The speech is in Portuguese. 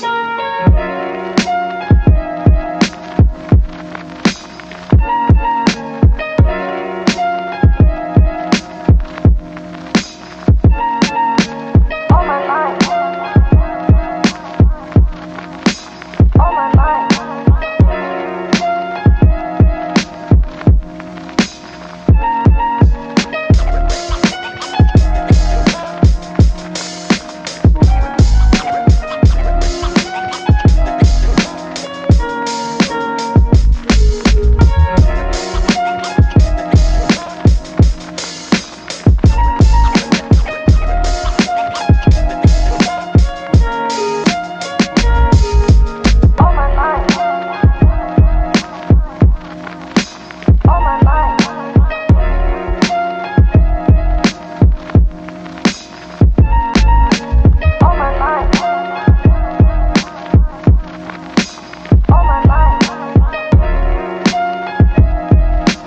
Música